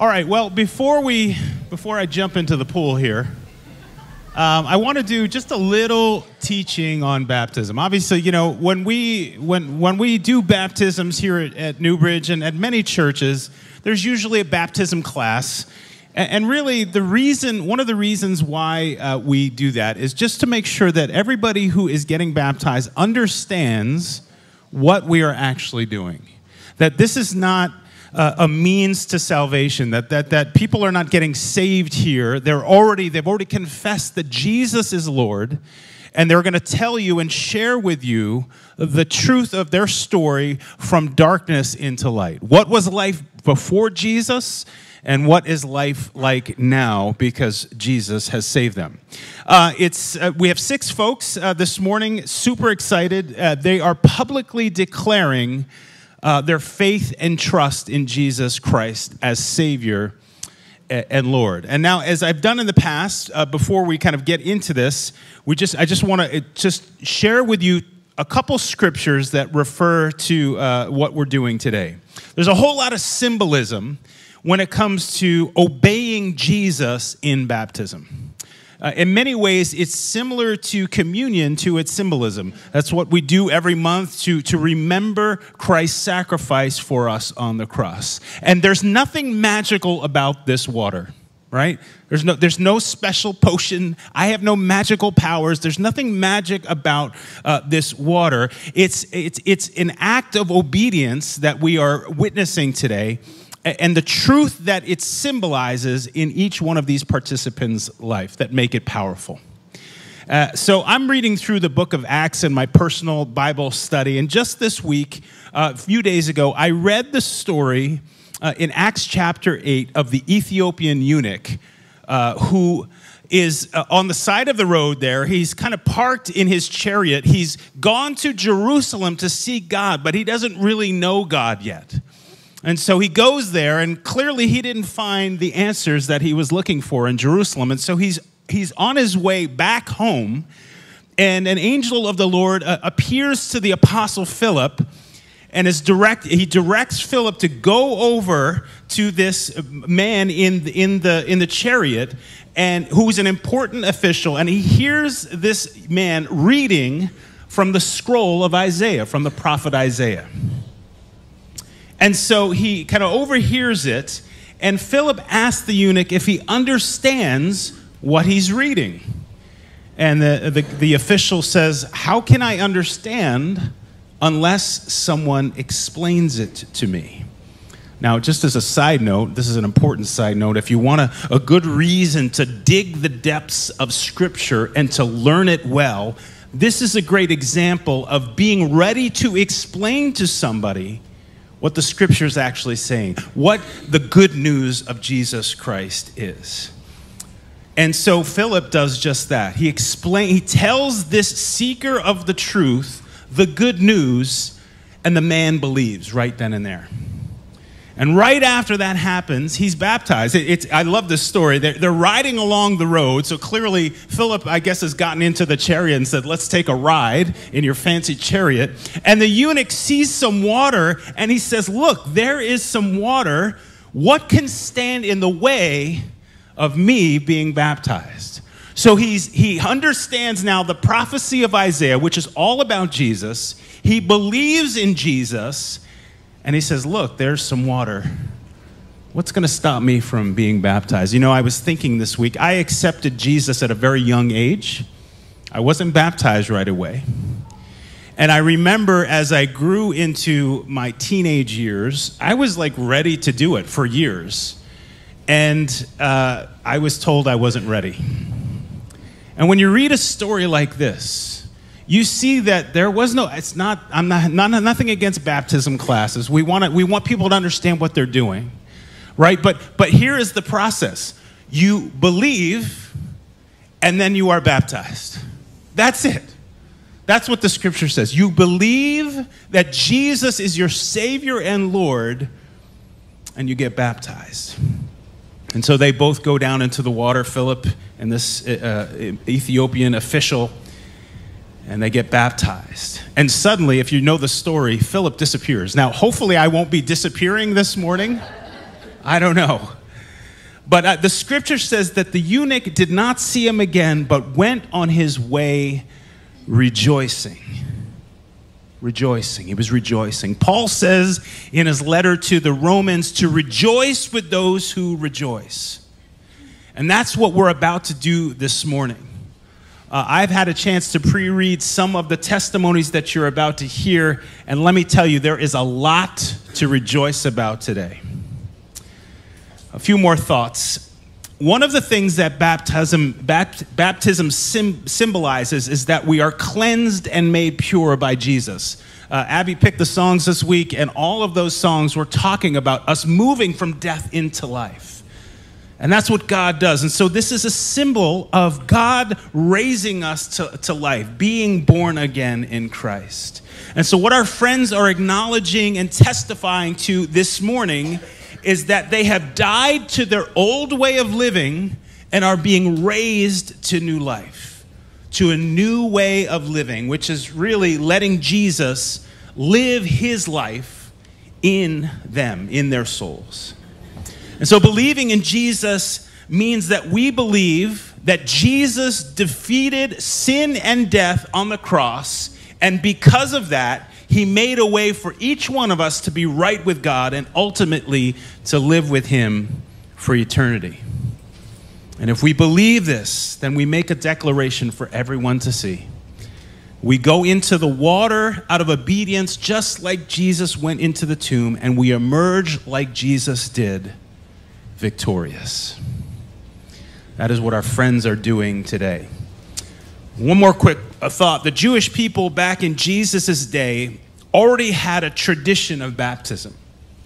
All right. Well, before we before I jump into the pool here, um, I want to do just a little teaching on baptism. Obviously, you know when we when when we do baptisms here at, at Newbridge and at many churches, there's usually a baptism class. And really, the reason, one of the reasons why uh, we do that is just to make sure that everybody who is getting baptized understands what we are actually doing. That this is not uh, a means to salvation, that, that, that people are not getting saved here. They're already, they've already confessed that Jesus is Lord, and they're going to tell you and share with you the truth of their story from darkness into light. What was life before Jesus? and what is life like now because Jesus has saved them. Uh, it's, uh, we have six folks uh, this morning, super excited. Uh, they are publicly declaring uh, their faith and trust in Jesus Christ as Savior and Lord. And now, as I've done in the past, uh, before we kind of get into this, we just I just want to uh, just share with you a couple scriptures that refer to uh, what we're doing today. There's a whole lot of symbolism when it comes to obeying Jesus in baptism. Uh, in many ways, it's similar to communion to its symbolism. That's what we do every month to, to remember Christ's sacrifice for us on the cross. And there's nothing magical about this water right? There's no, there's no special potion. I have no magical powers. There's nothing magic about uh, this water. It's, it's, it's an act of obedience that we are witnessing today and the truth that it symbolizes in each one of these participants' life that make it powerful. Uh, so I'm reading through the book of Acts in my personal Bible study, and just this week, uh, a few days ago, I read the story uh, in Acts chapter 8 of the Ethiopian eunuch uh, who is uh, on the side of the road there. He's kind of parked in his chariot. He's gone to Jerusalem to see God, but he doesn't really know God yet. And so he goes there, and clearly he didn't find the answers that he was looking for in Jerusalem. And so he's, he's on his way back home, and an angel of the Lord uh, appears to the apostle Philip and is direct he directs philip to go over to this man in the, in the in the chariot and who's an important official and he hears this man reading from the scroll of isaiah from the prophet isaiah and so he kind of overhears it, and Philip asks the eunuch if he understands what he's reading. And the, the, the, official says, How can I understand unless someone explains it to me? Now, just as a side note, this is an important side note. If you want a, a good reason to dig the depths of Scripture and to learn it well, this is a great example of being ready to explain to somebody what the scripture is actually saying, what the good news of Jesus Christ is. And so Philip does just that. He explain he tells this seeker of the truth the good news and the man believes right then and there. And right after that happens, he's baptized. It, I love this story. They're, they're, riding along the road. So clearly, Philip, I guess, has gotten into the chariot and said, Let's take a ride in your fancy chariot. And the eunuch sees some water and he says, Look, there is some water. What can stand in the way of me being baptized? So he's, he understands now the prophecy of Isaiah, which is all about Jesus. He believes in Jesus and he says, Look, there's some water. What's going to stop me from being baptized? You know, I was thinking this week, I accepted Jesus at a very young age. I wasn't baptized right away. And I remember as I grew into my teenage years, I was like ready to do it for years. And uh, I was told I wasn't ready. And when you read a story like this, you see that there was no it's not i'm not, not nothing against baptism classes. We want to, we want people to understand what they're doing right? But but here is the process. You believe and then you are baptized. That's it. That's what the scripture says. You believe that jesus is your savior and lord and you get baptized. And so they both go down into the water philip and this uh, ethiopian official and they get baptized. And suddenly, if you know the story, Philip disappears. Now, hopefully, I won't be disappearing this morning. I don't know. But uh, the scripture says that the eunuch did not see him again, but went on his way rejoicing. Rejoicing. He was rejoicing. Paul says in his letter to the Romans to rejoice with those who rejoice. And that's what we're about to do this morning. Uh, I've had a chance to pre read some of the testimonies that you're about to hear, and let me tell you, there is a lot to rejoice about today. A few more thoughts. One of the things that baptism, baptism symbolizes is that we are cleansed and made pure by Jesus. Uh, Abby picked the songs this week, and all of those songs were talking about us moving from death into life. And that's what God does. And so this is a symbol of God raising us to, to life, being born again in Christ. And so, what our friends are acknowledging and testifying to this morning is that they have died to their old way of living and are being raised to new life, to a new way of living, which is really letting Jesus live his life in them, in their souls. And so believing in Jesus means that we believe that Jesus defeated sin and death on the cross, and because of that, he made a way for each one of us to be right with God and ultimately to live with Him for eternity. And if we believe this, then we make a declaration for everyone to see. We go into the water out of obedience, just like Jesus went into the tomb, and we emerge like Jesus did, victorious. That is what our friends are doing today. One more quick uh, thought. The Jewish people back in Jesus' day already had a tradition of baptism,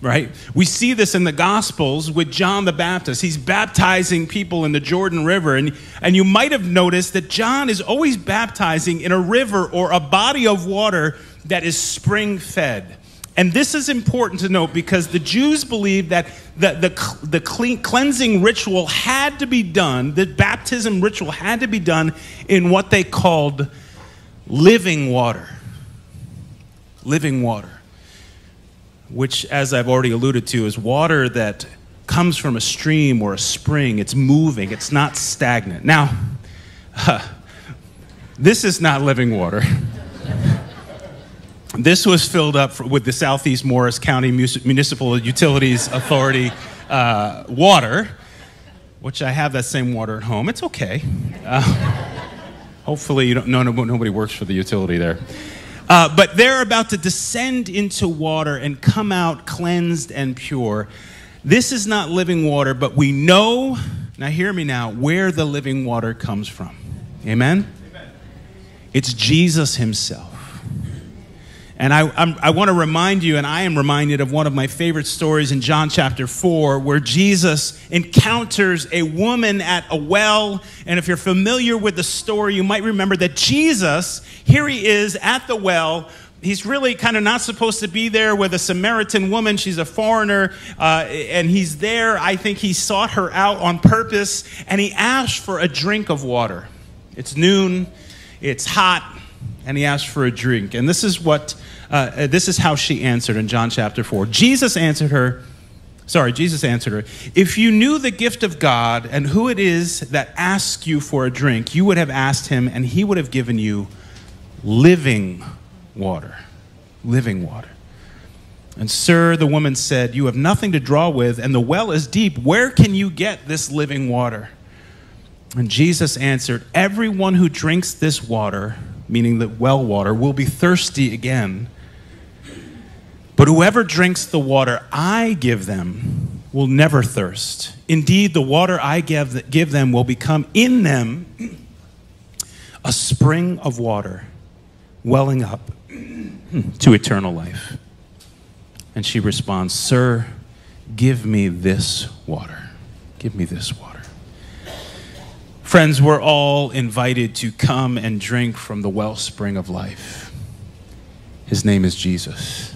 right? We see this in the Gospels with John the Baptist. He's baptizing people in the Jordan River. And, and you might have noticed that John is always baptizing in a river or a body of water that is spring fed. And this is important to note because the Jews believed that the, the, the clean, cleansing ritual had to be done, the baptism ritual had to be done in what they called living water. Living water. Which, as I've already alluded to, is water that comes from a stream or a spring. It's moving, it's not stagnant. Now, this is not living water. This was filled up with the Southeast Morris County Municipal Utilities Authority uh, water, which I have that same water at home. It's okay. Uh, hopefully, you don't, no, no, nobody works for the utility there. Uh, but they're about to descend into water and come out cleansed and pure. This is not living water, but we know, now hear me now, where the living water comes from. Amen? Amen. It's Jesus Himself. And I, I'm, i want to remind you, and I am reminded of one of my favorite stories in John chapter 4, where Jesus encounters a woman at a well. And if you're familiar with the story, you might remember that Jesus, here he is at the well. He's really kind of not supposed to be there with a Samaritan woman. She's a foreigner, uh, and he's there. I think he sought her out on purpose, and he asked for a drink of water. It's noon, it's hot, and he asked for a drink. And this is what uh, this is how she answered in John chapter 4. Jesus answered her, sorry, Jesus answered her, If you knew the gift of God and who it is that asks you for a drink, you would have asked him, and he would have given you living water. Living water. And, sir, the woman said, You have nothing to draw with, and the well is deep. Where can you get this living water? And Jesus answered, Everyone who drinks this water, meaning the well water, will be thirsty again. But whoever drinks the water I give them will never thirst. Indeed, the water I give, give them will become in them a spring of water welling up to eternal life. And she responds, Sir, give me this water. Give me this water. Friends, we're all invited to come and drink from the wellspring of life. His name is Jesus.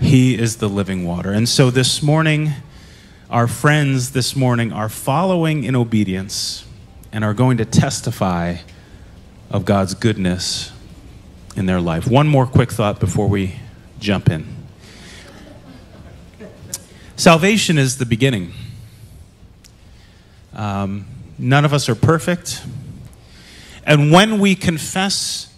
He is the living water. And so this morning, our friends this morning are following in obedience and are going to testify of God's goodness in their life. One more quick thought before we jump in. Salvation is the beginning. Um, none of us are perfect. And when we confess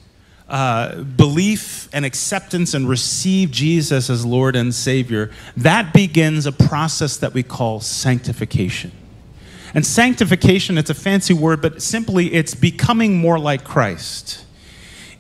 uh, belief and acceptance and receive Jesus as Lord and Savior, that begins a process that we call sanctification. And sanctification, it's a fancy word, but simply it's becoming more like Christ.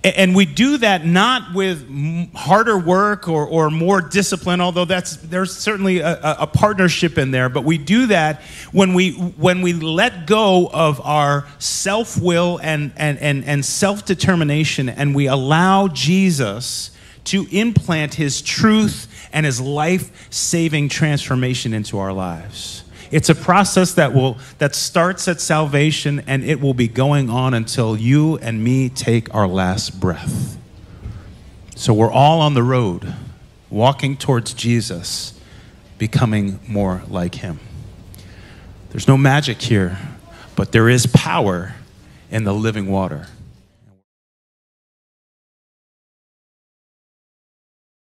And we do that not with harder work or, or more discipline, although that's, there's certainly a, a partnership in there. But we do that when we, when we let go of our self will and, and, and, and self determination and we allow Jesus to implant his truth and his life saving transformation into our lives. It's a process that will that starts at salvation and it will be going on until you and me take our last breath. So we're all on the road walking towards Jesus, becoming more like him. There's no magic here, but there is power in the living water.